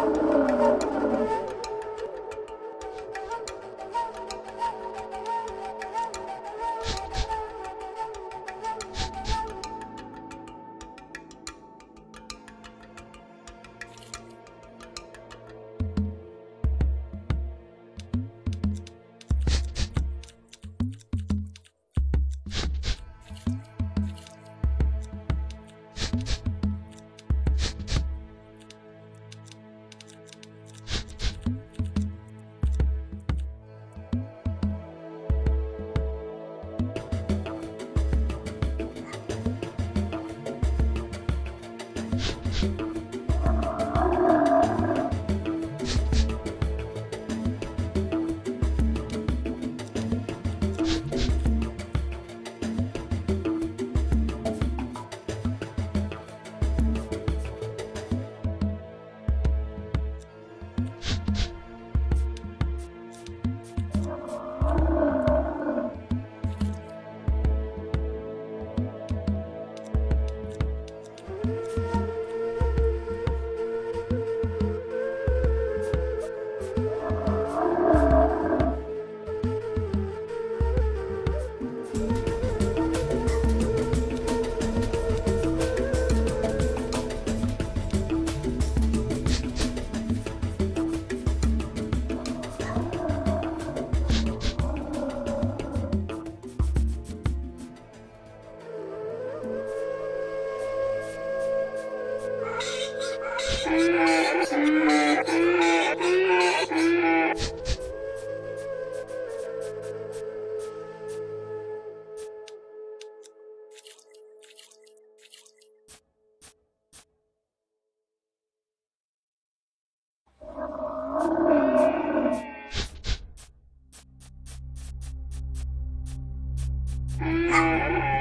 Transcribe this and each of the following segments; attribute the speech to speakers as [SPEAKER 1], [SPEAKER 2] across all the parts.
[SPEAKER 1] Thank you. Thank you.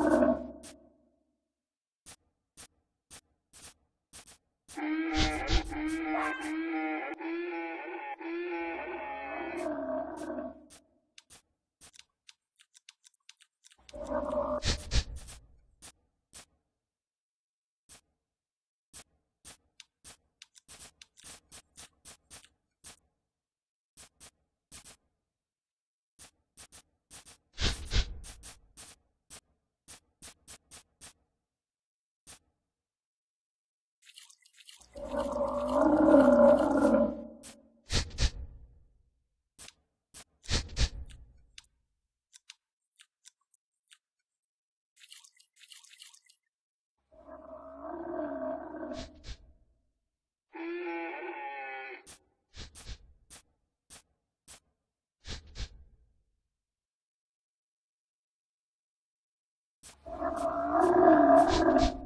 [SPEAKER 1] Thank you. you